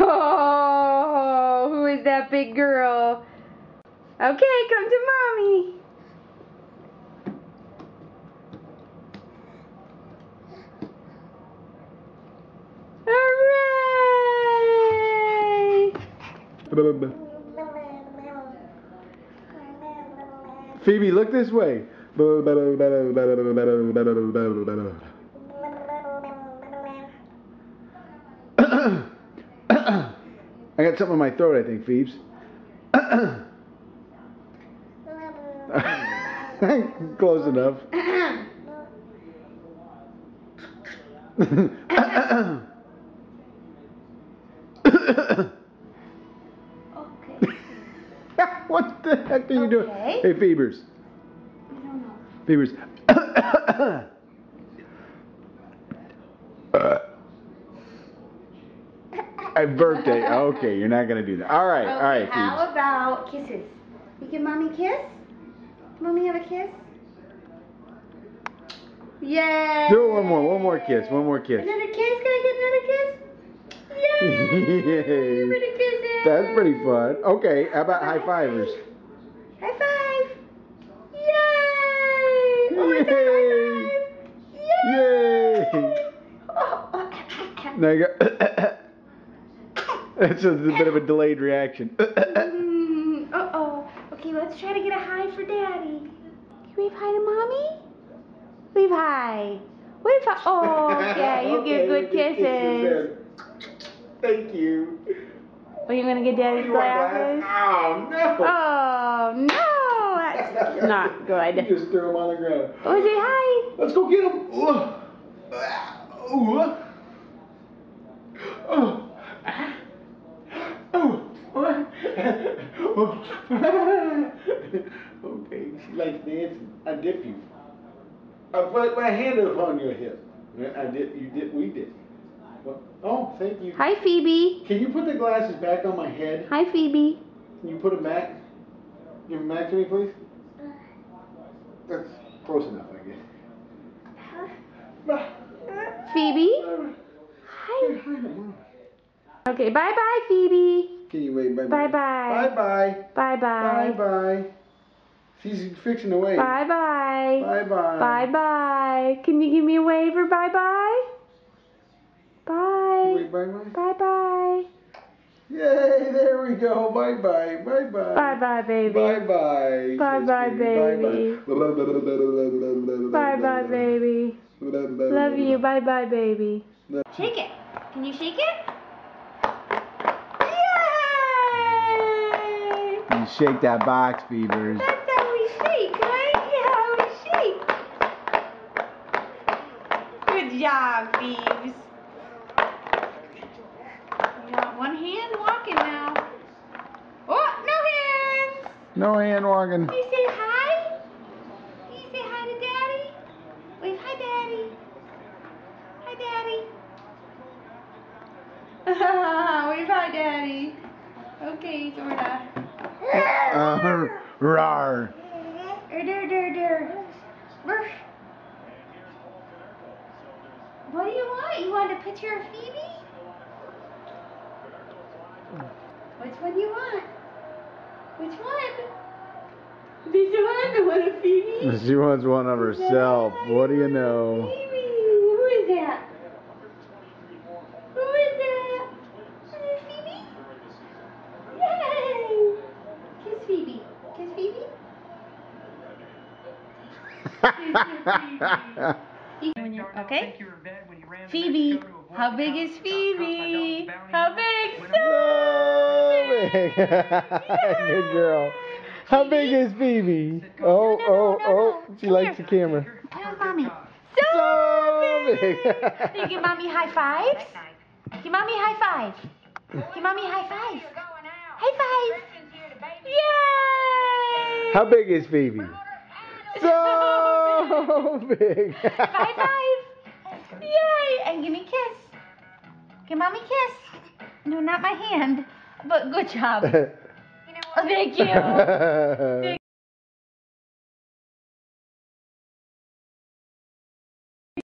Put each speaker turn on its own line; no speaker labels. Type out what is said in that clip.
Oh, who is that big girl? Okay, come to mommy. Hooray!
Phoebe, look this way. I got something in my throat, I think, Phoebes. Close enough.
Okay.
what the heck are you doing?
Okay.
Hey, Phoebes.
I don't know.
Phoebes. I birthday. Okay, you're not gonna do that. All right, all right,
how
Phoebes.
about kisses? You give mommy a kiss? Mommy have a kiss? Yay!
Do it one more, one more kiss, one more kiss.
Another kiss? Can I get another kiss? Yay!
Yay.
Pretty kisses.
That's pretty fun. Okay, how about high fivers?
High five! Yay! Oh my god, high five! Yay!
Yay!
Oh, oh, oh, oh.
Now you got. That's a, bit of a delayed reaction.
Mm, uh-oh. Okay, let's try to get a high for daddy. Can we wave hi to mommy? Wave hi. Wave hi. Oh, yeah, you
Okay,
give good
we get
kisses.
then. Thank you.
Are you gonna get daddy's
You
glasses?
glasses? Oh no!
Oh, no, that's not
You
good.
just threw them on the ground.
Oh, say hi.
Let's go get them. Oh. Oh. Oh. Oh. I dip you. I put my hand upon your hip. I did. You did. We did. Oh, thank you.
Hi, Phoebe.
Can you put the glasses back on my head?
Hi, Phoebe.
Can you put them back? Give them back to me, please. That's close enough, I guess.
Phoebe. Hi. Okay, bye bye, Phoebe.
Can you wait? Bye bye. Bye bye.
Bye
Bye
bye.
bye. She's fixing to wait.
Bye bye.
Bye bye.
Bye bye. Can you give me a wave or bye bye? Bye.
Wait, bye bye.
Bye bye.
Yay! There we go. Bye bye. Bye bye.
Bye bye, baby.
Bye bye.
Bye bye, baby. Bye bye, baby. Love you. Bye bye, baby. Shake it. Can you shake it? Yay!
You shake that box, Beavers.
That's how we shake, right? Yeah, we shake. Good job. You got one hand walking now. Oh, no hands!
No hand walking.
Can you say hi? Can you say hi to Daddy? Wave hi, Daddy. Hi, Daddy. Wave hi, Daddy. Okay, sorta.
Uh, rar.
Er, der, der, der. Ruff. What do you want? You want a picture of Phoebe? Which one do you want? Which one? This one? The one of Phoebe?
She wants one of herself. What do you know?
Phoebe. Who is that? Who is that? Is it Phoebe? Yay! Kiss Phoebe. Kiss Phoebe. Okay. Phoebe, how big is Phoebe? How big?
So big. Good girl. How big is Phoebe? Oh,
no,
oh,
no,
oh.
no.
She
Come
likes the camera.
Tell mommy.
So big.
Can you give mommy high fives? Give mommy high five. Give mommy high five. High five. Yay!
How big is Phoebe? Oh, oh, oh. So big.
High five. Yay! And give me a kiss. Give mommy a kiss. No, not my hand. But good job. Oh, thank you.